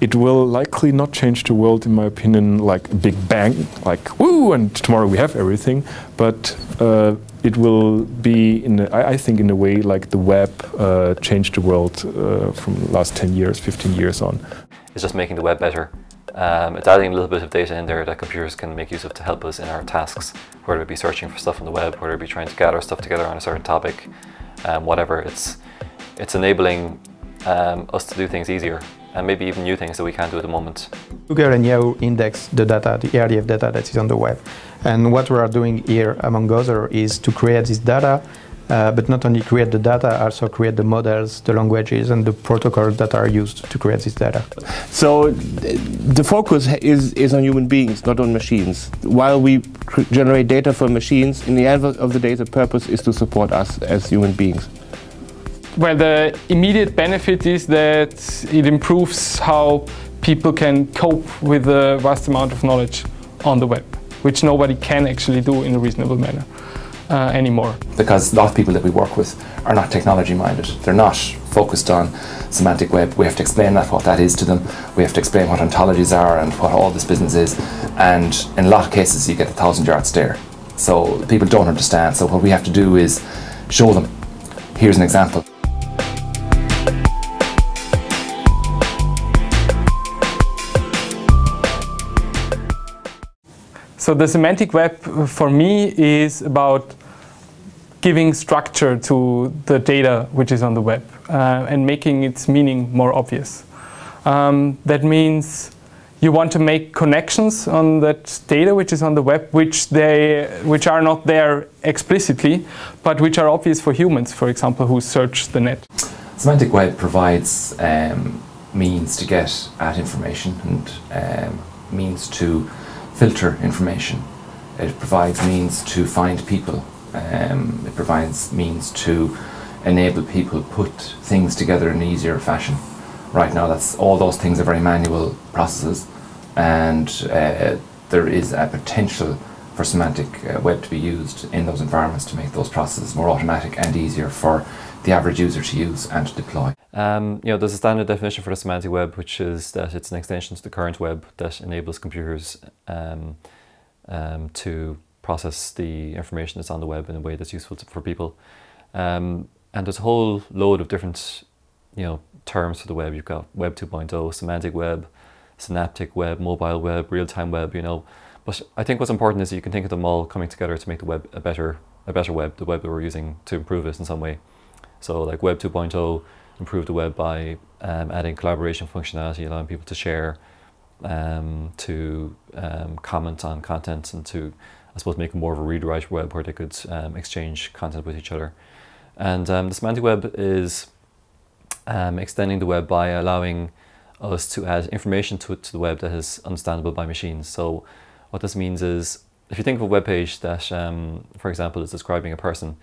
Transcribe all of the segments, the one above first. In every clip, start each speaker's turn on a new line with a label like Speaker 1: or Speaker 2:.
Speaker 1: it will likely not change the world, in my opinion, like a big bang, like woo, and tomorrow we have everything. But uh, it will be, in a, I, I think, in a way like the web uh, changed the world uh, from the last 10 years, 15 years on.
Speaker 2: It's just making the web better. Um, it's adding a little bit of data in there that computers can make use of to help us in our tasks, whether it be searching for stuff on the web, whether it be trying to gather stuff together on a certain topic, um, whatever. It's it's enabling um, us to do things easier and maybe even new things that we can't do at the moment.
Speaker 3: Google and Yahoo index the data, the RDF data that is on the web. And what we are doing here, among others, is to create this data, uh, but not only create the data, also create the models, the languages, and the protocols that are used to create this data.
Speaker 4: So the focus is, is on human beings, not on machines. While we generate data for machines, in the end of the day, the purpose is to support us as human beings.
Speaker 5: Well, the immediate benefit is that it improves how people can cope with the vast amount of knowledge on the web, which nobody can actually do in a reasonable manner uh, anymore.
Speaker 6: Because a lot of people that we work with are not technology minded. They're not focused on semantic web. We have to explain that, what that is to them. We have to explain what ontologies are and what all this business is. And in a lot of cases, you get a thousand yard stare. So people don't understand. So what we have to do is show them. Here's an example.
Speaker 5: So the semantic web for me is about giving structure to the data which is on the web uh, and making its meaning more obvious. Um, that means you want to make connections on that data which is on the web which they which are not there explicitly but which are obvious for humans for example who search the net
Speaker 6: semantic web provides um, means to get at information and um, means to filter information. It provides means to find people. Um, it provides means to enable people put things together in an easier fashion. Right now, that's all those things are very manual processes, and uh, there is a potential for semantic uh, web to be used in those environments to make those processes more automatic and easier for the average user to use and to deploy.
Speaker 2: Um, you know, there's a standard definition for the semantic web, which is that it's an extension to the current web that enables computers um, um, to process the information that's on the web in a way that's useful to, for people. Um, and there's a whole load of different, you know, terms for the web. You've got Web 2.0, semantic web, synaptic web, mobile web, real-time web. You know, but I think what's important is you can think of them all coming together to make the web a better, a better web, the web that we're using to improve it in some way. So like Web 2.0 improved the web by um, adding collaboration functionality, allowing people to share, um, to um, comment on content and to, I suppose, make more of a read-write web where they could um, exchange content with each other. And um, the semantic web is extending the web by allowing us to add information to, to the web that is understandable by machines. So what this means is, if you think of a web page that, for example, is describing a person,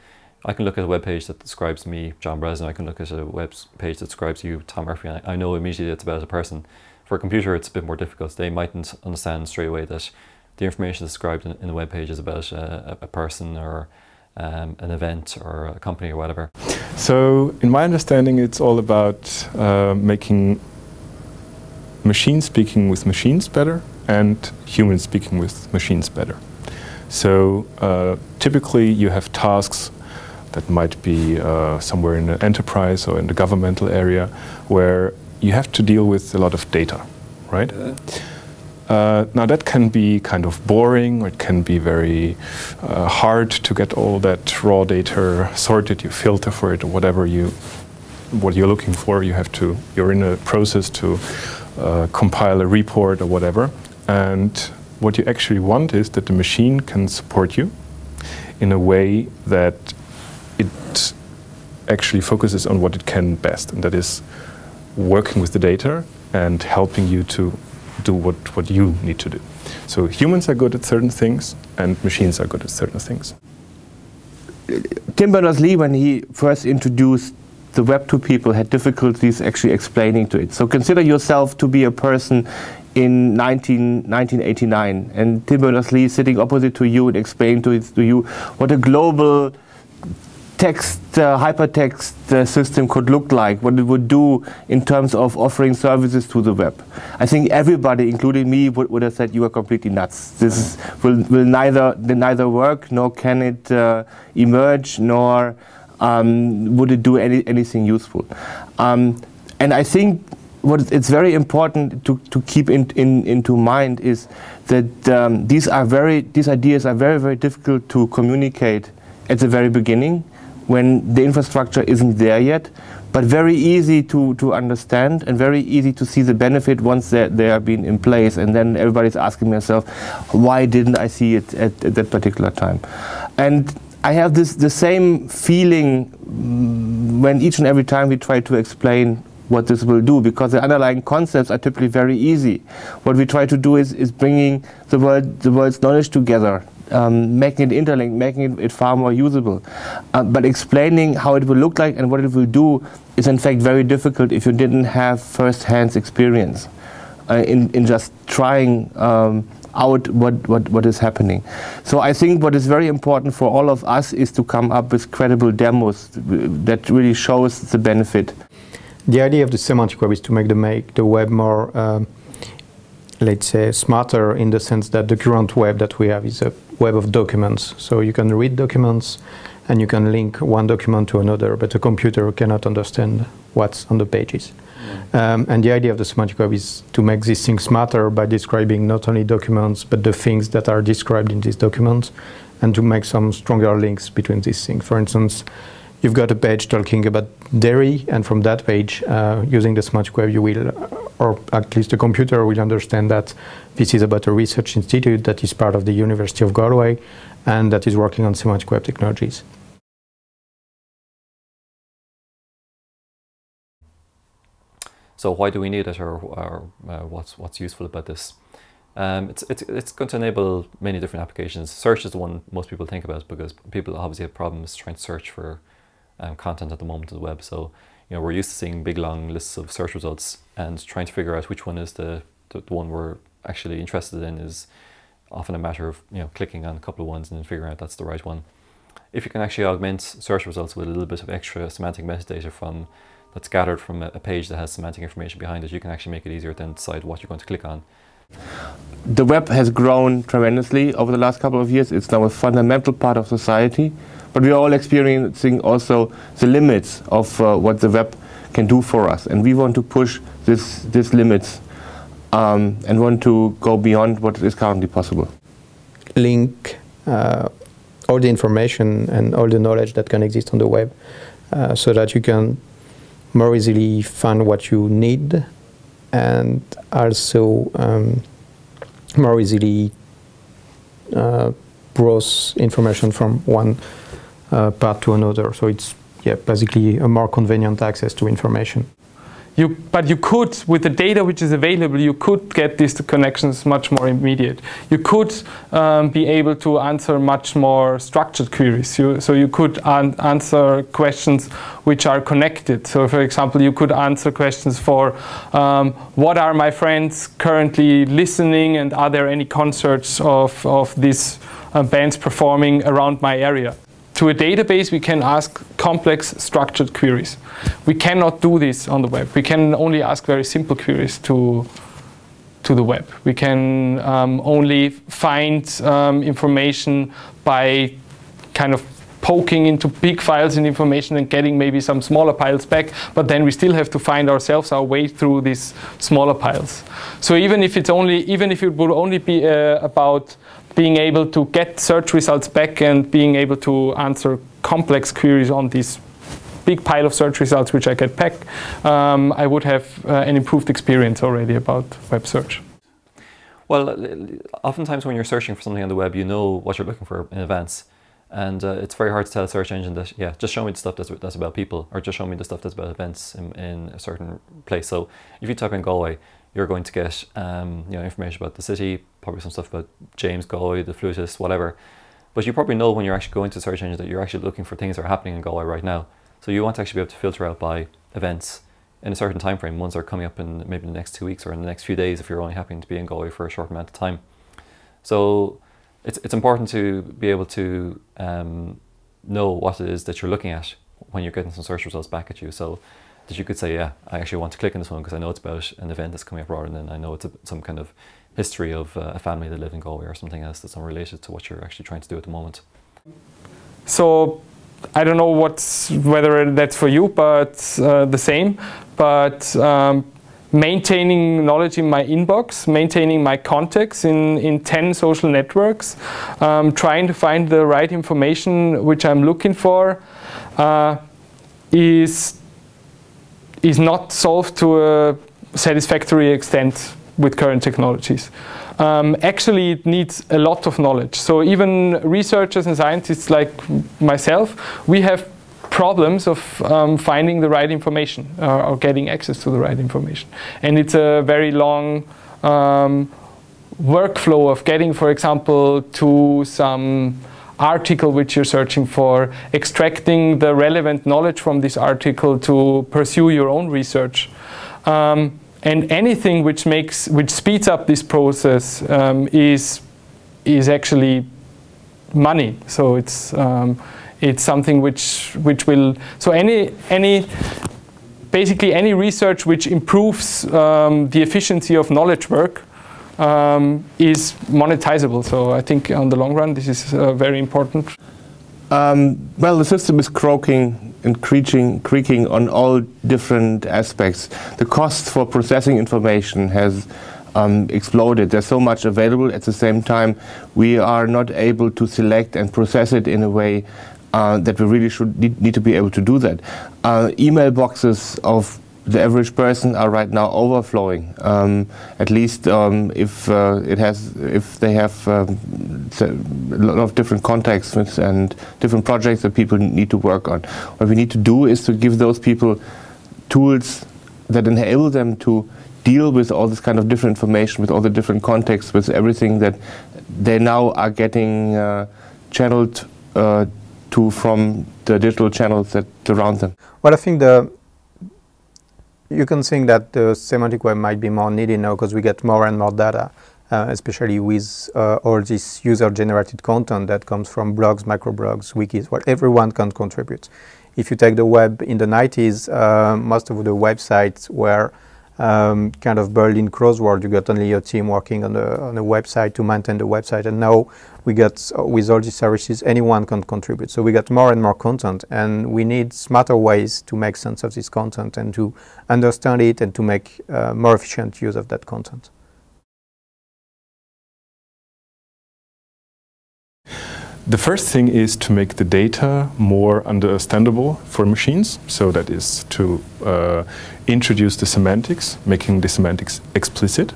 Speaker 2: I can look at a web page that describes me, John Breslin. I can look at a web page that describes you, Tom Murphy. I, I know immediately it's about a person. For a computer, it's a bit more difficult. They mightn't understand straight away that the information described in, in the web page is about a, a person or um, an event or a company or whatever.
Speaker 1: So, in my understanding, it's all about uh, making machines speaking with machines better and humans speaking with machines better. So, uh, typically, you have tasks that might be uh, somewhere in an enterprise or in the governmental area where you have to deal with a lot of data, right? Uh, now that can be kind of boring or it can be very uh, hard to get all that raw data sorted, you filter for it or whatever you what you're looking for, you have to, you're in a process to uh, compile a report or whatever. And what you actually want is that the machine can support you in a way that it actually focuses on what it can best, and that is working with the data and helping you to do what, what you need to do. So humans are good at certain things, and machines are good at certain things.
Speaker 4: Tim Berners-Lee, when he first introduced the web to people, had difficulties actually explaining to it. So consider yourself to be a person in 19, 1989, and Tim Berners-Lee sitting opposite to you and explaining to, to you what a global text, uh, hypertext uh, system could look like, what it would do in terms of offering services to the web. I think everybody, including me, would, would have said you are completely nuts. This will, will neither, neither work, nor can it uh, emerge, nor um, would it do any, anything useful. Um, and I think what it's very important to, to keep in, in, into mind is that um, these are very these ideas are very very difficult to communicate at the very beginning when the infrastructure isn't there yet, but very easy to, to understand and very easy to see the benefit once they, they are being in place. And then everybody's asking themselves, why didn't I see it at, at that particular time? And I have this the same feeling mm, when each and every time we try to explain what this will do because the underlying concepts are typically very easy. What we try to do is, is bringing the world the world's knowledge together, um, making it interlinked, making it, far more usable. Uh, but explaining how it will look like and what it will do is in fact very difficult if you didn't have first-hand experience uh, in, in just trying um, out what, what, what is happening. So I think what is very important for all of us is to come up with credible demos that really shows the benefit
Speaker 3: the idea of the semantic web is to make the make the web more, um, let's say, smarter in the sense that the current web that we have is a web of documents. So you can read documents and you can link one document to another, but a computer cannot understand what's on the pages. Um, and the idea of the semantic web is to make these things smarter by describing not only documents, but the things that are described in these documents, and to make some stronger links between these things. For instance, you've got a page talking about DERI, and from that page, uh, using the semantic web, you will, or at least the computer will understand that this is about a research institute that is part of the University of Galway and that is working on semantic web technologies.
Speaker 2: So why do we need it, or, or uh, what's what's useful about this? Um, it's, it's, it's going to enable many different applications. Search is the one most people think about because people obviously have problems trying to search for um, content at the moment on the web. So, you know, we're used to seeing big long lists of search results and trying to figure out which one is the, the, the one we're actually interested in is often a matter of, you know, clicking on a couple of ones and then figuring out that's the right one. If you can actually augment search results with a little bit of extra semantic metadata from that's gathered from a, page that has semantic information behind it, you can actually make it easier to decide what you're going to click on.
Speaker 4: The web has grown tremendously over the last couple of years. It's now a fundamental part of society. But we are all experiencing also the limits of uh, what the web can do for us. And we want to push this, these limits um, and want to go beyond what is currently possible.
Speaker 3: Link uh, all the information and all the knowledge that can exist on the web uh, so that you can more easily find what you need and also um, more easily uh, browse information from one uh, part to another. So it's yeah, basically a more convenient access to information.
Speaker 5: You, but you could, with the data which is available, you could get these connections much more immediate. You could um, be able to answer much more structured queries. You, so you could an answer questions which are connected. So for example, you could answer questions for um, what are my friends currently listening and are there any concerts of, of these uh, bands performing around my area? To a database, we can ask complex structured queries. We cannot do this on the web. We can only ask very simple queries to, to the web. We can um, only find um, information by kind of poking into big files and information and getting maybe some smaller piles back, but then we still have to find ourselves our way through these smaller piles. So even if it's only, even if it would only be uh, about being able to get search results back and being able to answer complex queries on this big pile of search results which I get back, um, I would have uh, an improved experience already about web search.
Speaker 2: Well, oftentimes when you're searching for something on the web, you know what you're looking for in advance. And uh, it's very hard to tell a search engine that, yeah, just show me the stuff that's, that's about people, or just show me the stuff that's about events in, in a certain place. So if you type in Galway, you're going to get um, you know information about the city, probably some stuff about James Galway, the flutist, whatever. But you probably know when you're actually going to search engine that you're actually looking for things that are happening in Galway right now. So you want to actually be able to filter out by events in a certain time frame, ones that are coming up in maybe the next two weeks or in the next few days if you're only happening to be in Galway for a short amount of time. So it's, it's important to be able to um, know what it is that you're looking at when you're getting some search results back at you. So that you could say, yeah, I actually want to click on this one because I know it's about an event that's coming up rather than I know it's a, some kind of history of uh, a family that live in Galway or something else that's unrelated to what you're actually trying to do at the moment.
Speaker 5: So I don't know what's whether that's for you, but uh, the same. But um, maintaining knowledge in my inbox, maintaining my contacts in, in 10 social networks, um, trying to find the right information which I'm looking for uh, is, is not solved to a satisfactory extent with current technologies. Um, actually, it needs a lot of knowledge. So even researchers and scientists like myself, we have problems of um, finding the right information uh, or getting access to the right information. And it's a very long um, workflow of getting, for example, to some article which you're searching for, extracting the relevant knowledge from this article to pursue your own research. Um, and anything which makes, which speeds up this process um, is, is actually money. So it's, um, it's something which, which will, so any, any, basically any research which improves um, the efficiency of knowledge work um, is monetizable. So I think on the long run, this is uh, very important.
Speaker 4: Um, well, the system is croaking and creaking, creaking on all different aspects. The cost for processing information has um, exploded. There's so much available. At the same time, we are not able to select and process it in a way uh, that we really should need, need, to be able to do that. Uh, email boxes of the average person are right now overflowing. Um, at least um, if uh, it has, if they have um, a lot of different contexts and different projects that people need to work on. What we need to do is to give those people tools that enable them to deal with all this kind of different information, with all the different contexts, with everything that they now are getting uh, channeled uh, to from the digital channels that surround them.
Speaker 3: Well, I think the you can think that the semantic web might be more needed now because we get more and more data, uh, especially with uh, all this user-generated content that comes from blogs, microblogs, wikis, where everyone can contribute. If you take the web in the 90s, uh, most of the websites were um, kind of Berlin crossword. You got only a team working on the on the website to maintain the website, and now we get uh, with all these services, anyone can contribute. So we get more and more content, and we need smarter ways to make sense of this content and to understand it and to make uh, more efficient use of that content.
Speaker 1: The first thing is to make the data more understandable for machines. So that is to uh, introduce the semantics, making the semantics explicit.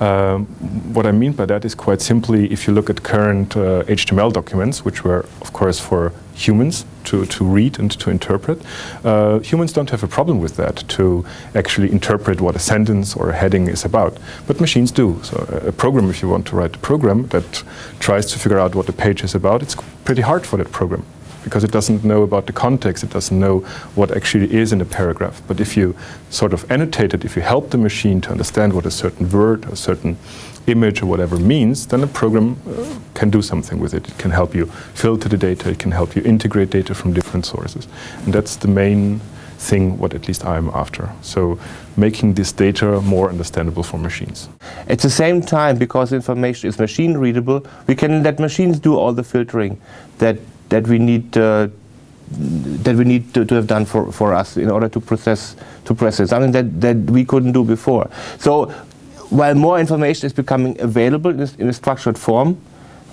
Speaker 1: Um, what I mean by that is quite simply, if you look at current uh, HTML documents, which were, of course, for humans to, to read and to interpret, uh, humans don't have a problem with that, to actually interpret what a sentence or a heading is about. But machines do. So a program, if you want to write a program that tries to figure out what the page is about, it's pretty hard for that program because it doesn't know about the context, it doesn't know what actually is in a paragraph. But if you sort of annotate it, if you help the machine to understand what a certain word, a certain image or whatever means, then a program uh, can do something with it. It can help you filter the data, it can help you integrate data from different sources. And that's the main thing what at least I'm after. So making this data more understandable for machines.
Speaker 4: At the same time, because information is machine readable, we can let machines do all the filtering that that we need uh, that we need to, to, have done for, for us in order to process to process something that, that we couldn't do before. So while more information is becoming available in, in a structured form,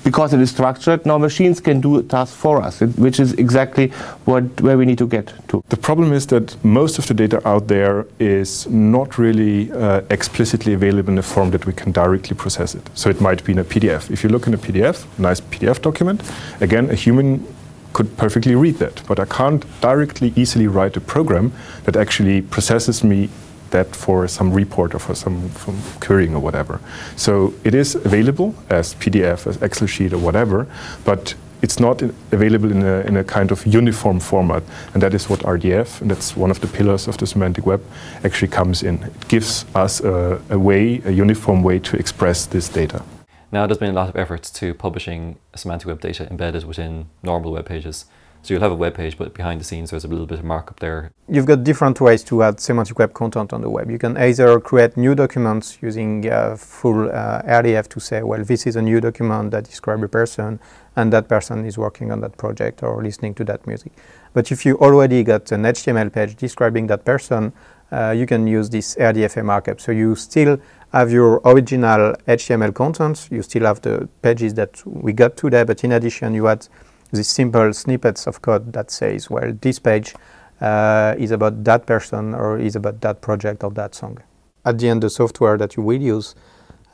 Speaker 4: because it is structured, now machines can do tasks for us, which is exactly what where we need to get to.
Speaker 1: The problem is that most of the data out there is not really uh, explicitly available in a form that we can directly process it. So it might be in a PDF. If you look in a PDF, nice PDF document, again, a human could perfectly read that, but I can't directly easily write a program that actually processes me that for some report or for some, querying or whatever. So it is available as PDF, as Excel sheet or whatever, but it's not available in a, in a kind of uniform format. And that is what RDF, and that's one of the pillars of the semantic web, actually comes in. It gives us a, a way, a uniform way to express this data.
Speaker 2: Now there's been a lot of efforts to publishing semantic web data embedded within normal web pages. So you'll have a web page, but behind the scenes there's a little bit of markup there.
Speaker 3: You've got different ways to add semantic web content on the web. You can either create new documents using uh, full uh, RDF to say, well, this is a new document that describes a person, and that person is working on that project or listening to that music. But if you already got an HTML page describing that person, uh, you can use this RDFA markup. So you still have your original HTML content, you still have the pages that we got today, but in addition, you add these simple snippets of code that says, well, this page uh, is about that person or is about that project or that song. At the end, the software that you will use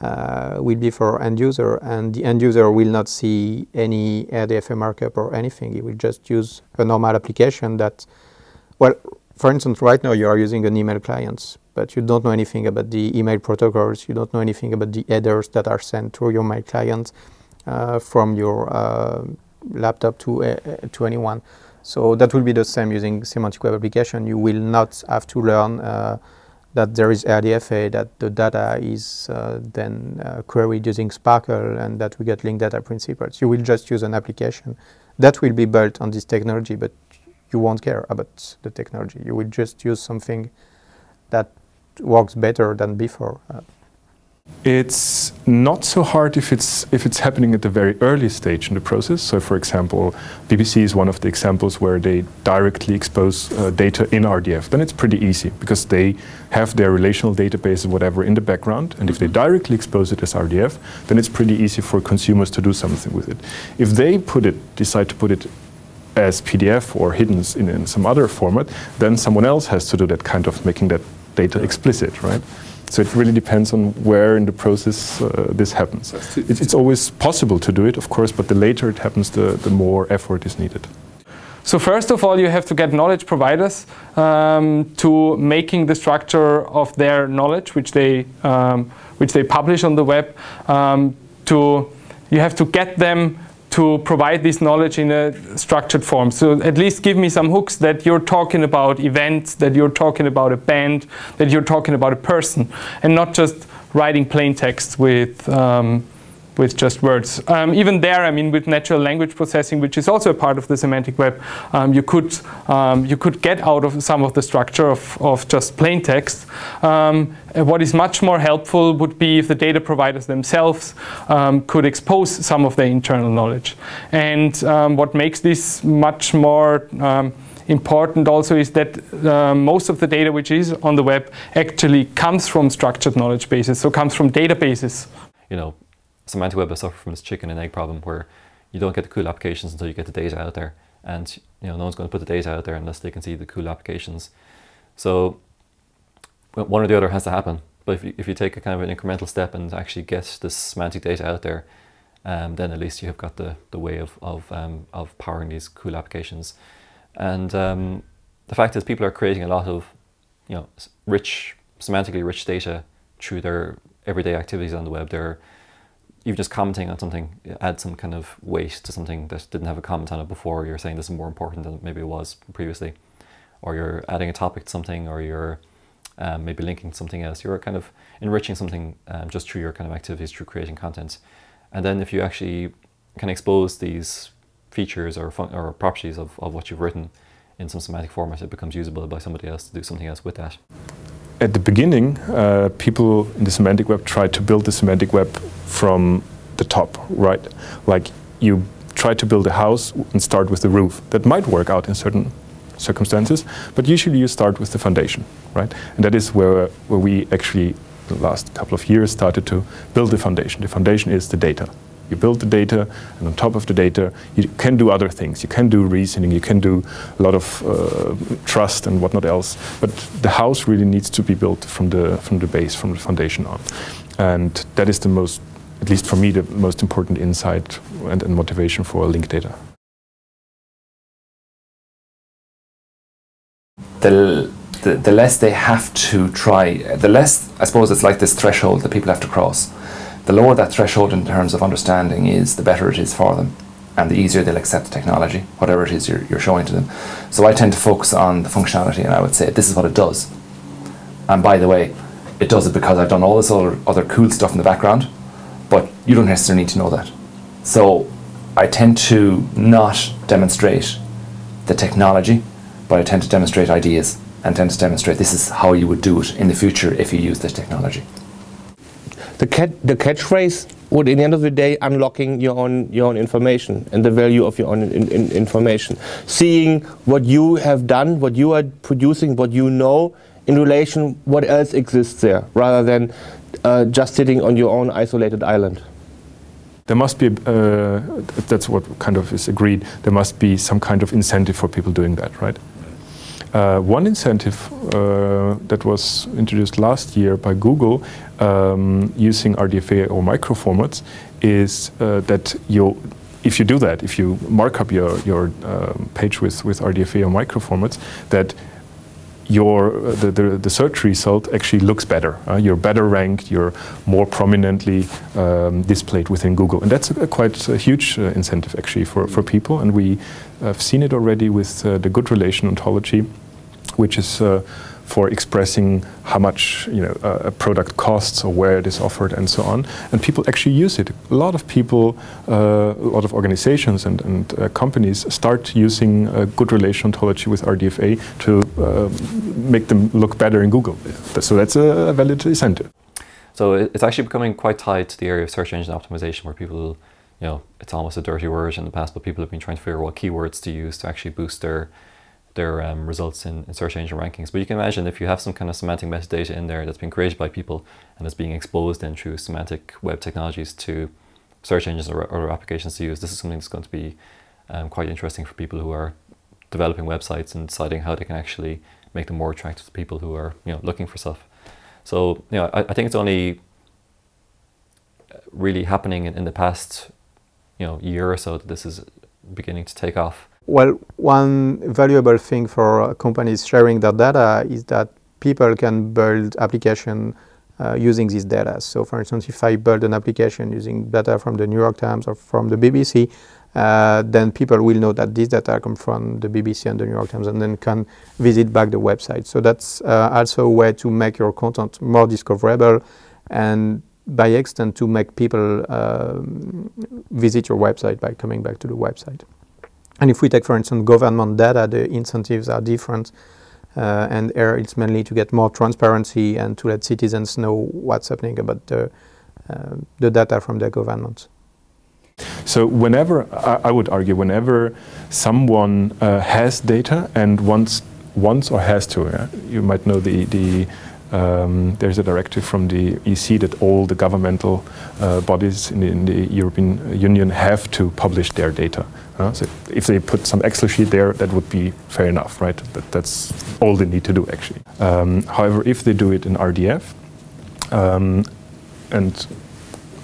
Speaker 3: uh, will be for end user, and the end user will not see any RDFA markup or anything. He will just use a normal application that, well, for instance, right now you are using an email client, but you don't know anything about the email protocols. You don't know anything about the headers that are sent to your mail client uh, from your uh, laptop to uh, to anyone. So that will be the same using semantic web application. You will not have to learn uh, that there is RDFA, that the data is uh, then uh, queried using SPARQL, and that we get linked data principles. You will just use an application that will be built on this technology, but you won't care about the technology. You will just use something that works better than before.
Speaker 1: It's not so hard if it's if it's happening at the very early stage in the process. So, for example, BBC is one of the examples where they directly expose uh, data in RDF. Then it's pretty easy because they have their relational database or whatever in the background, and if they directly expose it as RDF, then it's pretty easy for consumers to do something with it. If they put it, decide to put it as PDF or hidden in, in some other format, then someone else has to do that kind of making that data explicit, right? So it really depends on where in the process uh, this happens. It's, it's, always possible to do it, of course, but the later it happens, the, the more effort is needed.
Speaker 5: So first of all, you have to get knowledge providers um, to making the structure of their knowledge, which they um, which they publish on the web. Um, to you have to get them to provide this knowledge in a structured form. So at least give me some hooks that you're talking about events, that you're talking about a band, that you're talking about a person, and not just writing plain text with um, with just words. Um, even there, I mean, with natural language processing, which is also a part of the semantic web, um, you could um, you could get out of some of the structure of, of just plain text. Um, what is much more helpful would be if the data providers themselves um, could expose some of their internal knowledge. And what makes this much more important also is that most of the data which is on the web actually comes from structured knowledge bases, so comes from databases.
Speaker 2: You know, semantic web has suffered from this chicken and egg problem where you don't get the cool applications until you get the data out there. And you know, no one's going to put the data out there unless they can see the cool applications. So one or the other has to happen. But if you, if you take a kind of an incremental step and actually get this semantic data out there, um, then at least you have got the, the way of, of, um, of powering these cool applications. And um, the fact is people are creating a lot of you know, rich, semantically rich data through their everyday activities on the web. They're even just commenting on something add some kind of weight to something that didn't have a comment on it before. You're saying this is more important than maybe it was previously, or you're adding a topic to something, or you're um, maybe linking something else. You're kind of enriching something um, just through your kind of activities, through creating content. And then if you actually can expose these features or, or properties of, of what you've written in some semantic format, it becomes usable by somebody else to do something else with that
Speaker 1: at the beginning, uh, people in the semantic web tried to build the semantic web from the top, right? Like you try to build a house and start with the roof. That might work out in certain circumstances, but usually you start with the foundation, right? And that is where, where we actually, the last couple of years, started to build the foundation. The foundation is the data. You build the data, and on top of the data, you can do other things. You can do reasoning, you can do a lot of uh, trust and whatnot else. But the house really needs to be built from the from the base, from the foundation on, and that is the most, at least for me, the most important insight and, and motivation for linked data.
Speaker 6: The, the, the less they have to try, the less, I suppose it's like this threshold that people have to cross the lower that threshold in terms of understanding is, the better it is for them. And the easier they'll accept the technology, whatever it is you're, you're showing to them. So I tend to focus on the functionality and I would say, this is what it does. And by the way, it does it because I've done all this other, other cool stuff in the background, but you don't necessarily need to know that. So I tend to not demonstrate the technology, but I tend to demonstrate ideas and tend to demonstrate this is how you would do it in the future if you use this technology.
Speaker 4: The, cat, the catchphrase would, in the end of the day, unlocking your own your own information and the value of your own in, in information. Seeing what you have done, what you are producing, what you know in relation what else exists there, rather than uh, just sitting on your own isolated island.
Speaker 1: There must be, uh, that's what kind of is agreed, there must be some kind of incentive for people doing that, right? Uh, one incentive uh, that was introduced last year by Google um, using RDFA or microformats is uh, that you, if you do that, if you mark up your, your um, page with, with RDFA or microformats, that your uh, the, the, the, search result actually looks better. Uh, you're better ranked. You're more prominently um, displayed within Google, and that's a, a quite a huge uh, incentive actually for, for people. And we have seen it already with uh, the good relation ontology, which is uh, for expressing how much you know a product costs or where it is offered and so on. And people actually use it. A lot of people, uh, a lot of organizations and, and uh, companies start using a good relation ontology with RDFA to uh, make them look better in Google. So that's a valid incentive.
Speaker 2: So it's actually becoming quite tied to the area of search engine optimization where people, you know, it's almost a dirty word in the past, but people have been trying to figure out what keywords to use to actually boost their their um, results in, in, search engine rankings. But you can imagine if you have some kind of semantic metadata in there that's been created by people and is being exposed then through semantic web technologies to search engines or other applications to use, this is something that's going to be um, quite interesting for people who are developing websites and deciding how they can actually make them more attractive to people who are you know looking for stuff. So you know, I, I think it's only really happening in, in the past you know year or so that this is beginning to take off.
Speaker 3: Well, one valuable thing for companies sharing their data is that people can build application uh, using this data. So for instance, if I build an application using data from the New York Times or from the BBC, uh, then people will know that this data come from the BBC and the New York Times and then can visit back the website. So that's uh, also a way to make your content more discoverable and by extent to make people um, visit your website by coming back to the website. And if we take, for instance, government data, the incentives are different. Uh, and here it's mainly to get more transparency and to let citizens know what's happening about the, uh, the data from their government.
Speaker 1: So whenever, I, I would argue, whenever someone uh, has data and wants, wants or has to, you might know the, the um, there's a directive from the EC that all the governmental uh, bodies in the, in the, European Union have to publish their data. Uh, so if they put some Excel sheet there, that would be fair enough, right? That, that's all they need to do, actually. Um, however, if they do it in RDF, um, and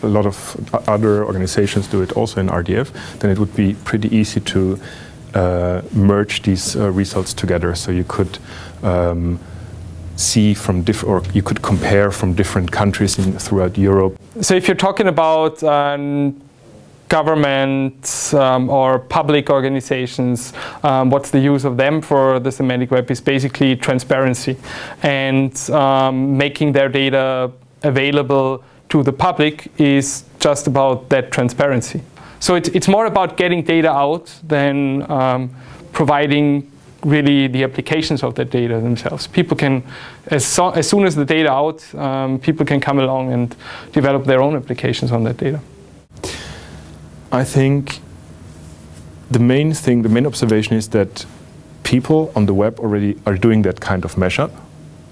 Speaker 1: a lot of other organizations do it also in RDF, then it would be pretty easy to uh, merge these uh, results together. So you could um, see from different, or you could compare from different countries in, throughout Europe.
Speaker 5: So if you're talking about um, government um, or public organizations, um, what's the use of them for the semantic web is basically transparency and um, making their data available to the public is just about that transparency. So it, it's more about getting data out than um, providing really the applications of that data themselves. People can, as, so, as soon as the data out, um, people can come along and develop their own applications on that data.
Speaker 1: I think the main thing, the main observation is that people on the web already are doing that kind of mashup.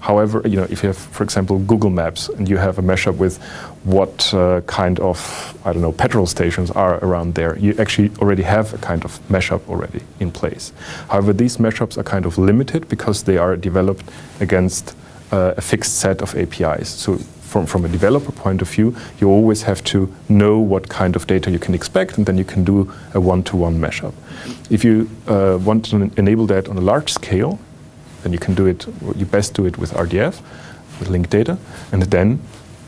Speaker 1: However, you know, if you have, for example, Google Maps and you have a mashup with what uh, kind of, I don't know, petrol stations are around there, you actually already have a kind of mashup already in place. However, these mashups are kind of limited because they are developed against uh, a fixed set of APIs. So from, from a developer point of view, you always have to know what kind of data you can expect, and then you can do a one-to-one -one mashup. If you uh, want to enable that on a large scale, then you can do it, you best do it with RDF, with linked data, and then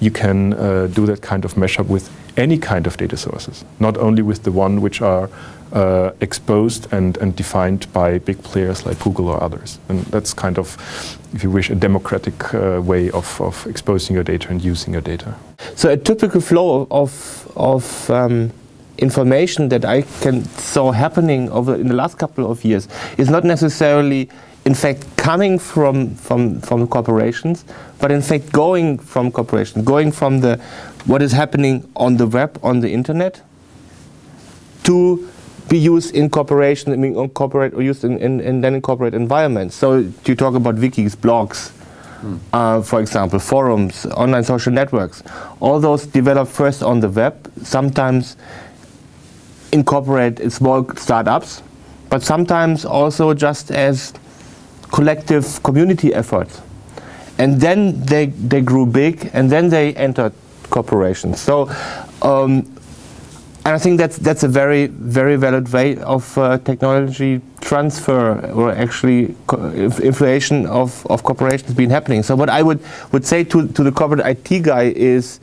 Speaker 1: you can uh, do that kind of mashup with any kind of data sources, not only with the one which are uh, exposed and, and defined by big players like Google or others. And that's kind of, if you wish, a democratic uh, way of, of exposing your data and using your data.
Speaker 4: So a typical flow of, of um, information that I can saw happening over in the last couple of years is not necessarily in fact coming from from from corporations, but in fact going from corporations, going from the what is happening on the web on the internet to be used in corporation, I mean, on corporate or used in, in, in then in corporate environments. So you talk about wikis, blogs, mm. uh, for example, forums, online social networks. All those develop first on the web, sometimes incorporate small startups, but sometimes also just as collective community efforts. And then they, they grew big, and then they entered corporations. So um, and I think that's that's a very very valid way of uh, technology transfer or actually inflation of, of corporations been happening. So what I would would say to to the corporate IT guy is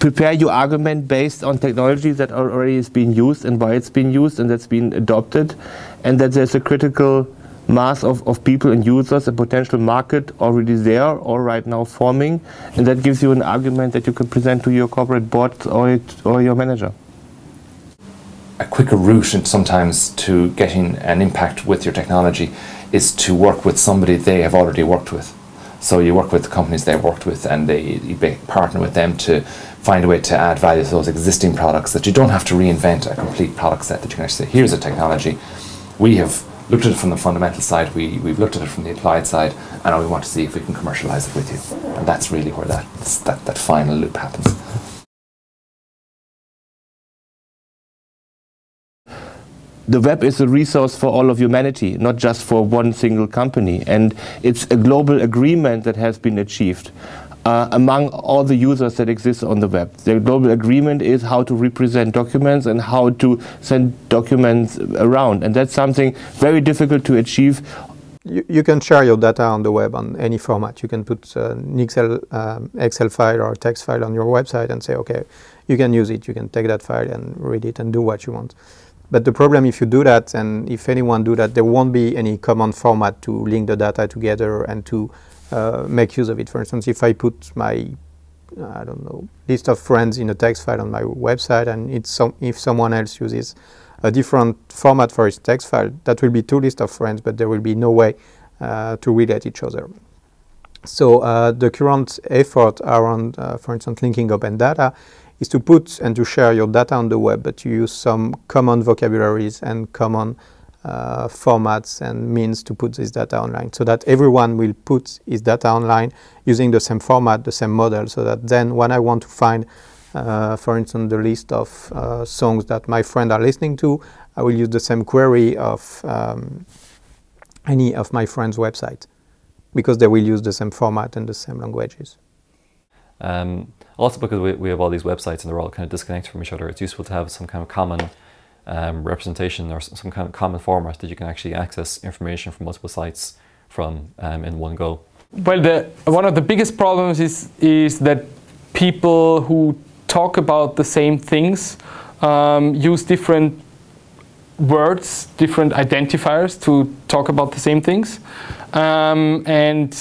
Speaker 4: prepare your argument based on technology that already is being used and why it's being used and that's been adopted, and that there's a critical mass of, of people and users, a potential market already there or right now forming, and that gives you an argument that you can present to your corporate board or, it, or your manager.
Speaker 6: A quicker route sometimes to getting an impact with your technology is to work with somebody they have already worked with. So you work with the companies they've worked with and they, partner with them to find a way to add value to those existing products that you don't have to reinvent a complete product set that you can actually say, here's a technology. We have looked at it from the fundamental side, we, we've looked at it from the applied side, and we want to see if we can commercialize it with you. And that's really where that, that, that final loop happens.
Speaker 4: the web is a resource for all of humanity, not just for one single company. And it's a global agreement that has been achieved uh, among all the users that exist on the web. The global agreement is how to represent documents and how to send documents around. And that's something very difficult to achieve.
Speaker 3: You, you can share your data on the web on any format. You can put uh, an Excel, um, Excel file or text file on your website and say, okay, you can use it. You can take that file and read it and do what you want. But the problem if you do that, and if anyone do that, there won't be any common format to link the data together and to uh, make use of it. For instance, if I put my I don't know list of friends in a text file on my website, and some, if someone else uses a different format for his text file, that will be two lists of friends, but there will be no way uh, to relate each other. So uh, the current effort around, uh, for instance, linking open data is to put and to share your data on the web, but you use some common vocabularies and common uh, formats and means to put this data online so that everyone will put his data online using the same format, the same model, so that then when I want to find, uh, for instance, the list of uh, songs that my friend are listening to, I will use the same query of um, any of my friends' website because they will use the same format and the same languages.
Speaker 2: Um, also because we, we have all these websites and they're all kind of disconnected from each other, it's useful to have some kind of common um, representation or some kind of common format that you can actually access information from multiple sites from um, in one go?
Speaker 5: Well, the, one of the biggest problems is, is that people who talk about the same things um, use different words, different identifiers to talk about the same things. Um, and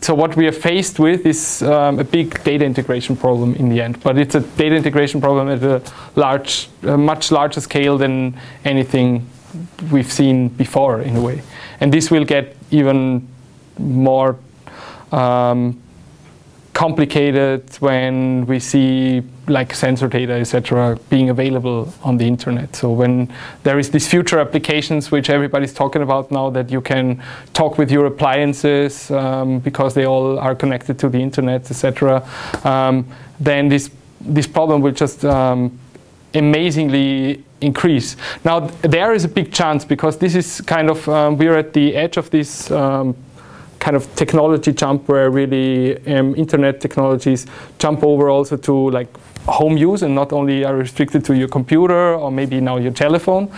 Speaker 5: so what we are faced with is um, a big data integration problem in the end, but it's a data integration problem at a large, a much larger scale than anything we've seen before in a way. And this will get even more um, complicated when we see like sensor data, etc., being available on the internet. So when there is these future applications which everybody's talking about now that you can talk with your appliances um, because they all are connected to the internet, etc., um, then this this problem will just um, amazingly increase. Now there is a big chance because this is kind of um, we're at the edge of this um, kind of technology jump where really um, internet technologies jump over also to like home use and not only are restricted to your computer or maybe now your telephone.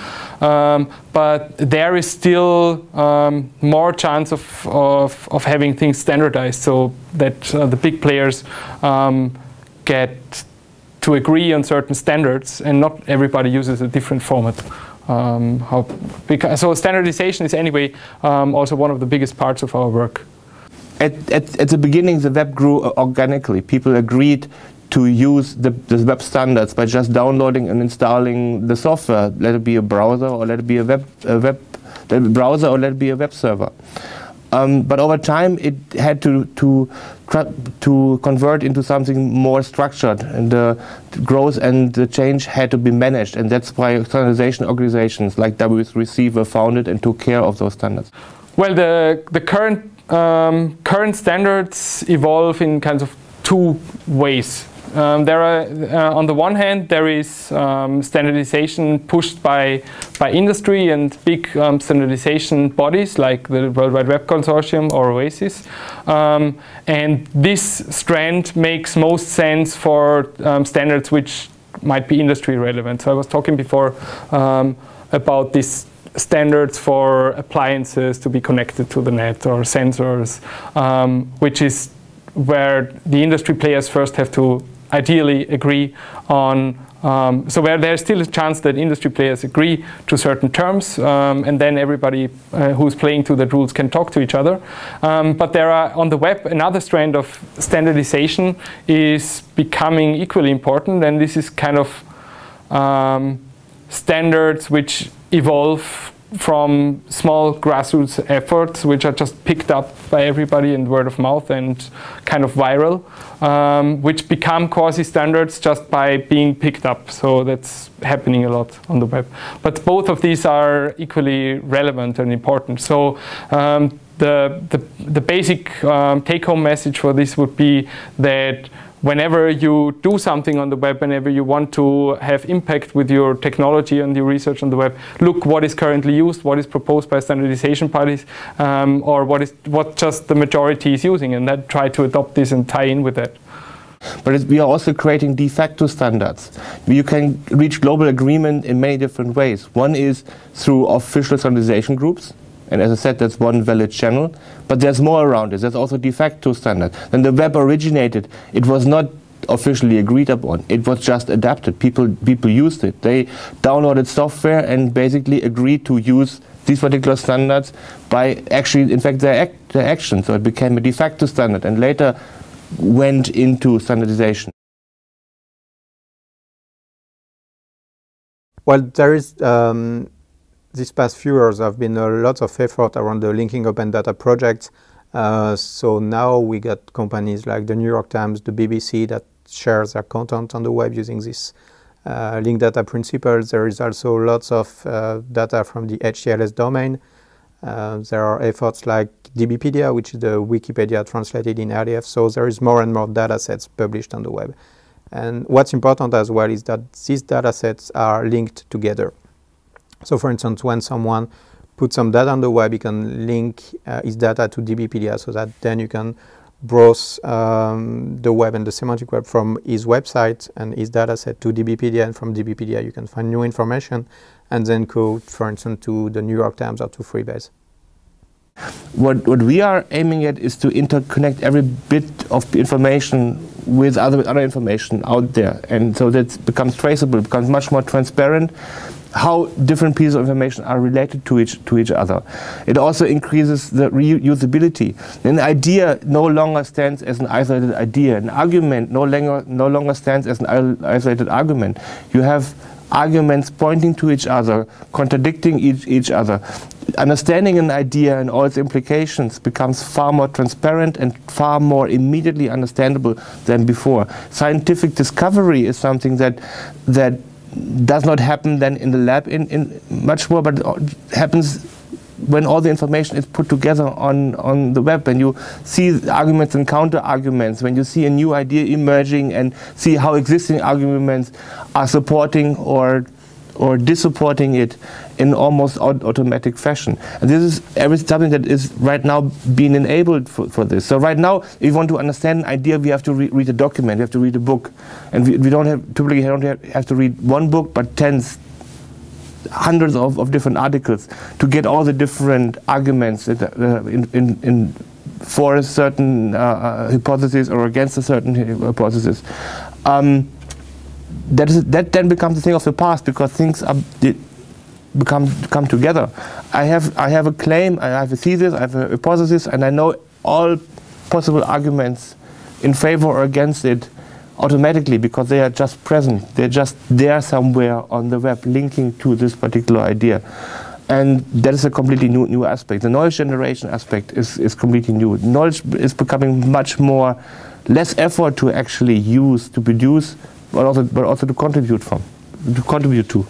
Speaker 5: Um, but there is still um, more chance of, of, of, having things standardized so that uh, the big players um, get to agree on certain standards and not everybody uses a different format. Um, how, because, so standardization is anyway um, also one of the biggest parts of our work.
Speaker 4: At, at, at, the beginning, the web grew organically. People agreed to use the, the, web standards by just downloading and installing the software, let it be a browser or let it be a web, a web browser or let it be a web server. Um, but over time, it had to to to convert into something more structured, and the growth and the change had to be managed, and that's why standardization organizations like W3C were founded and took care of those standards.
Speaker 5: Well, the the current um, current standards evolve in kinds of two ways. Um, there are, uh, on the one hand, there is um, standardization pushed by by industry and big um, standardization bodies like the World Wide Web Consortium or OASIS, um, and this strand makes most sense for um, standards which might be industry relevant. So I was talking before um, about these standards for appliances to be connected to the net or sensors, which is where the industry players first have to ideally agree on um, so where there's still a chance that industry players agree to certain terms, um, and then everybody uh, who's playing to the rules can talk to each other. Um, but there are on the web another strand of standardization is becoming equally important, and this is kind of um, standards which evolve from small grassroots efforts, which are just picked up by everybody in word of mouth and kind of viral, um, which become quasi standards just by being picked up. So that's happening a lot on the web. But both of these are equally relevant and important. So um, the, the, the basic um, take home message for this would be that whenever you do something on the web, whenever you want to have impact with your technology and your research on the web, look what is currently used, what is proposed by standardization parties, um, or what is what just the majority is using, and then try to adopt this and tie in with that.
Speaker 4: But we are also creating de facto standards. You can reach global agreement in many different ways. One is through official standardization groups, and as I said, that's one valid channel. But there's more around it. There's also de facto standard. When the web originated, it was not officially agreed upon. It was just adapted. People people used it. They downloaded software and basically agreed to use these particular standards by actually, in fact, their, act, their action. So it became a de facto standard and later went into standardization.
Speaker 3: Well, there is um, these past few years have been a lot of effort around the linking open data project. Uh, so now we got companies like the New York Times, the BBC that shares their content on the web using this uh, link data principles. There is also lots of uh, data from the HCLS domain. Uh, there are efforts like DBpedia, which is the Wikipedia translated in RDF. So there is more and more data sets published on the web. And what's important as well is that these data sets are linked together. So for instance, when someone puts some data on the web, you can link uh, his data to DBpedia so that then you can browse um, the web and the semantic web from his website and his data set to DBpedia and from DBpedia you can find new information and then go, for instance, to the New York Times or to Freebase.
Speaker 4: What, what we are aiming at is to interconnect every bit of information with other, other information out there. And so that becomes traceable, becomes much more transparent how different pieces of information are related to each to each other. It also increases the reusability. An idea no longer stands as an isolated idea. An argument no longer no longer stands as an isolated argument. You have arguments pointing to each other, contradicting each, each other. Understanding an idea and all its implications becomes far more transparent and far more immediately understandable than before. Scientific discovery is something that that does not happen then in the lab in, in much more, but happens when all the information is put together on, on the web, when you see arguments and counter arguments, when you see a new idea emerging and see how existing arguments are supporting or or dissupporting it in almost automatic fashion. And this is something that is right now being enabled for, for this. So right now, if you want to understand an idea, we have to re read a document, we have to read a book. And we, we don't have, typically don't have to read one book, but tens, hundreds of, of different articles to get all the different arguments that, uh, in, in, in for a certain uh, uh hypothesis or against a certain hypothesis. Um, that, is, that then becomes a thing of the past because things are, become come together. I have I have a claim, I have a thesis, I have a hypothesis, and I know all possible arguments in favor or against it automatically because they are just present. They're just there somewhere on the web linking to this particular idea. And that is a completely new, new aspect. The knowledge generation aspect is, is completely new. Knowledge is becoming much more, less effort to actually use, to produce, but also, but also to contribute from, to contribute to.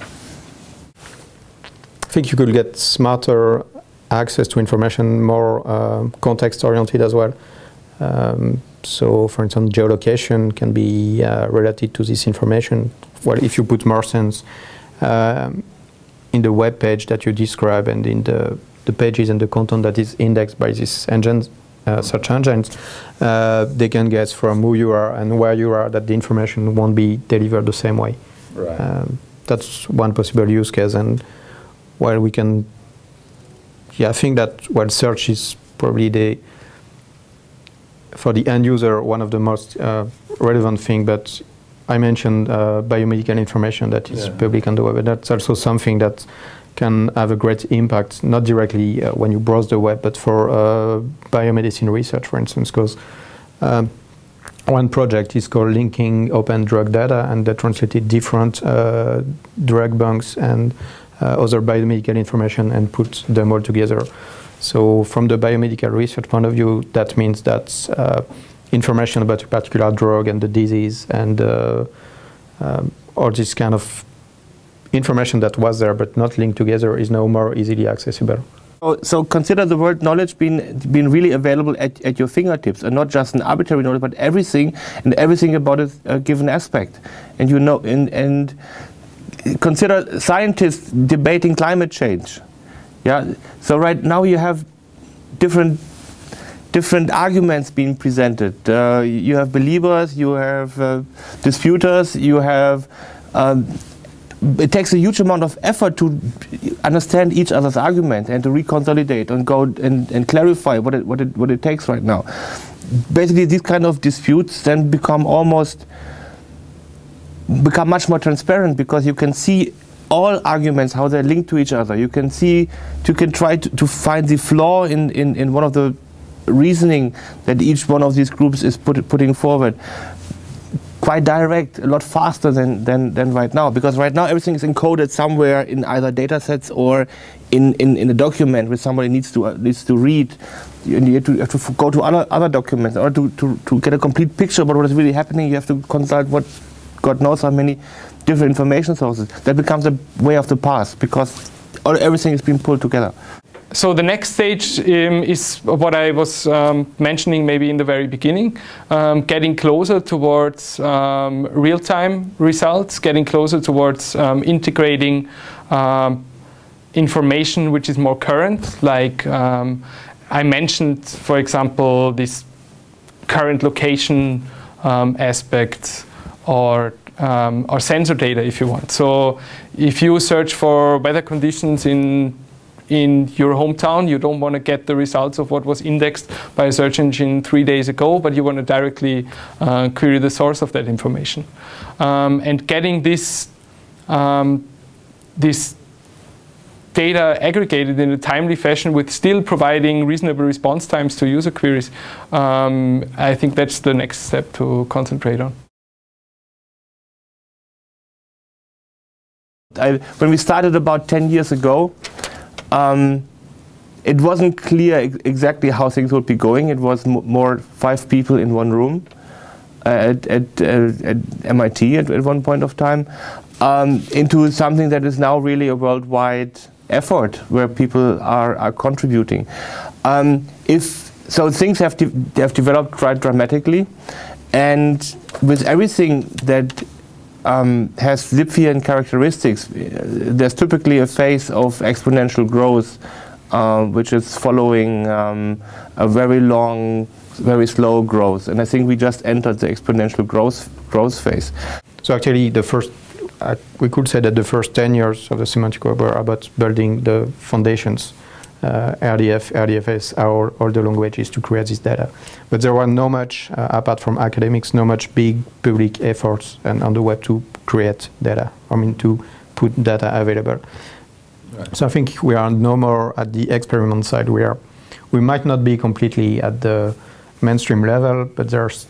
Speaker 3: I think you could get smarter access to information, more uh, context-oriented as well. Um, so, for instance, geolocation can be uh, related to this information. Well, if you put more sense um, in the web page that you describe and in the, the pages and the content that is indexed by these engines, uh, search engines, uh, they can guess from who you are and where you are that the information won't be delivered the same way.
Speaker 6: Right.
Speaker 3: Um, that's one possible use case, and while we can, yeah, I think that while search is probably the for the end user one of the most uh, relevant thing, but I mentioned uh, biomedical information that is
Speaker 6: Yeah.
Speaker 3: public on the web, and that's also something that can have a great impact, not directly uh, when you browse the web, but for uh, biomedicine research, for instance, because um, one project is called linking open drug data, and they translated different uh, drug banks and other biomedical information and put them all together. So, from the biomedical research point of view, that means that uh, information about a particular drug and the disease and uh, um, all this kind of information that was there but not linked together is now more easily accessible.
Speaker 4: So, so consider the word knowledge being, being really available at, at your fingertips and not just an arbitrary knowledge, but everything and everything about a, a given aspect. And you know, and, and consider scientists debating climate change. Yeah. So right now you have different different arguments being presented. Uh, you have believers, you have uh, disputers, you have. Um, it takes a huge amount of effort to understand each other's argument and to reconsolidate and go and, and clarify what it, what, it, what it takes right now. Basically, these kind of disputes then become almost become much more transparent because you can see all arguments how they're linked to each other. You can see you can try to, to find the flaw in, in, in one of the reasoning that each one of these groups is put, putting forward quite direct, a lot faster than, than, than right now. Because right now everything is encoded somewhere in either data sets or in, in, in a document which somebody needs to, uh, needs to read. And you have to, have to go to other, other documents. or to, to, to get a complete picture about what is really happening, you have to consult what God knows how many different information sources. That becomes a way of the past because all, everything is being pulled together.
Speaker 5: So the next stage um, is what I was um, mentioning maybe in the very beginning, um, getting closer towards um, real-time results, getting closer towards um, integrating um, information which is more current. Like I mentioned, for example, this current location aspect or um, or sensor data if you want. So if you search for weather conditions in in your hometown, you don't want to get the results of what was indexed by a search engine three days ago, but you want to directly uh, query the source of that information. Um, and getting this um, this data aggregated in a timely fashion with still providing reasonable response times to user queries, um, I think that's the next step to concentrate on.
Speaker 4: I, when we started about 10 years ago, um, it wasn't clear ex exactly how things would be going. It was more five people in one room uh, at, at, uh, at MIT at, at, one point of time, um, into something that is now really a worldwide effort where people are, are contributing. Um, if so, things have, de have developed quite dramatically, and with everything that um, has Zipfian characteristics. There's typically a phase of exponential growth, uh, which is following um, a very long, very slow growth. And I think we just entered the exponential growth growth phase.
Speaker 3: So actually, the first uh, we could say that the first 10 years of the semantic web were about building the foundations RDF, RDFS, all, all the languages to create this data. But there were no much, uh, apart from academics, no much big public efforts and on the web to create data, I mean to put data available. Right. So I think we are no more at the experiment side. We are, we might not be completely at the mainstream level, but there's,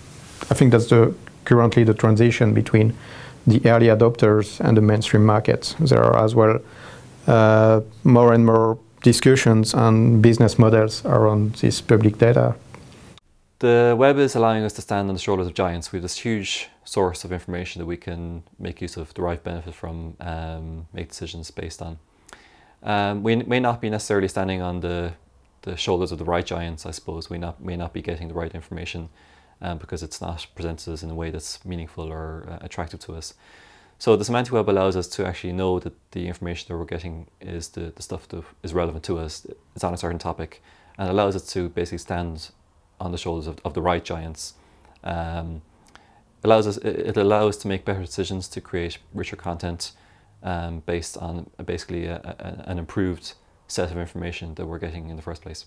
Speaker 3: I think that's the currently the transition between the early adopters and the mainstream markets. There are as well uh, more and more discussions and business models around this public data.
Speaker 2: The web is allowing us to stand on the shoulders of giants. We have this huge source of information that we can make use of, derive benefit from, um, make decisions based on. Um, we may not be necessarily standing on the, the shoulders of the right giants, I suppose. We not, may not be getting the right information um, because it's not presented in a way that's meaningful or uh, attractive to us. So the semantic web allows us to actually know that the information that we're getting is the, the stuff that is relevant to us. It's on a certain topic and allows us to basically stand on the shoulders of, of the right giants. Um, allows us, it allows us to make better decisions to create richer content um, based on basically a, a, an improved set of information that we're getting in the first place.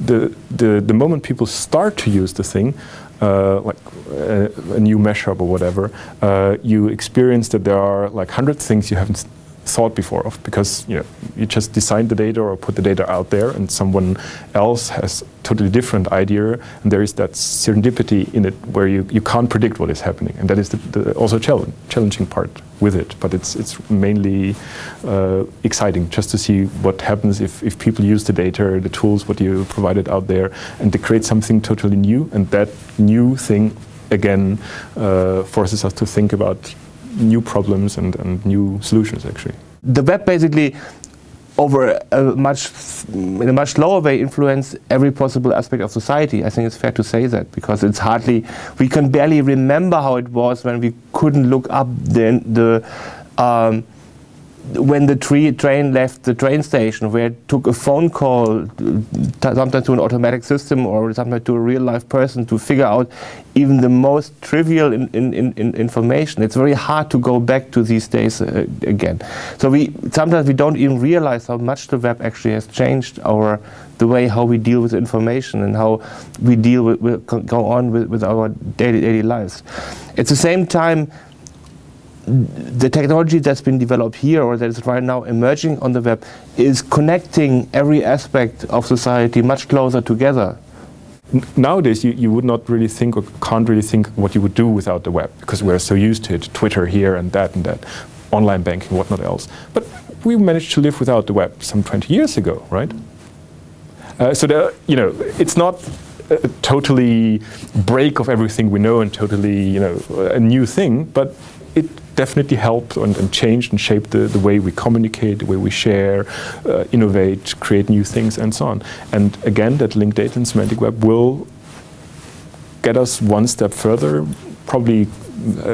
Speaker 1: The, the, the moment people start to use the thing, uh, like a, a, new mashup or whatever, uh, you experience that there are like hundred things you haven't thought before of because you know you just design the data or put the data out there and someone else has totally different idea and there is that serendipity in it where you, you can't predict what is happening. And that is the, the also challenge, challenging part with it but it's it's mainly uh, exciting just to see what happens if, if people use the data the tools what you provided out there and they create something totally new. And that new thing again uh, forces us to think about new problems and, and new solutions actually.
Speaker 4: The web basically over a much in a much lower way influence every possible aspect of society. I think it's fair to say that because it's hardly we can barely remember how it was when we couldn't look up the the um, when the train left the train station, where it took a phone call, sometimes to an automatic system or sometimes to a real life person to figure out even the most trivial in, in, in information. It's very hard to go back to these days uh, again. So we sometimes we don't even realize how much the web actually has changed our the way how we deal with information and how we deal with, with go on with, with our daily daily lives. At the same time the technology that's been developed here or that is right now emerging on the web is connecting every aspect of society much closer together.
Speaker 1: Nowadays, you, you would not really think or can't really think what you would do without the web because we're so used to it Twitter here and that and that, online banking, whatnot else. But we managed to live without the web some 20 years ago, right? Uh, so, there, you know, it's not a totally break of everything we know and totally, you know, a new thing, but it definitely helped and, and, changed and shaped the, the way we communicate, the way we share, uh, innovate, create new things, and so on. And again, that linked data and semantic web will get us one step further, probably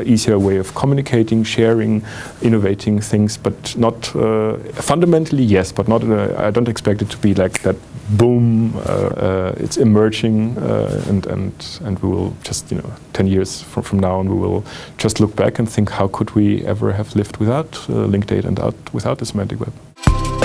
Speaker 1: easier way of communicating, sharing, innovating things, but not uh, fundamentally yes, but not. I don't expect it to be like that. Boom! Uh, uh it's emerging, uh, and and and we will just you know ten years from from now, and we will just look back and think how could we ever have lived without linked data and out without the semantic web.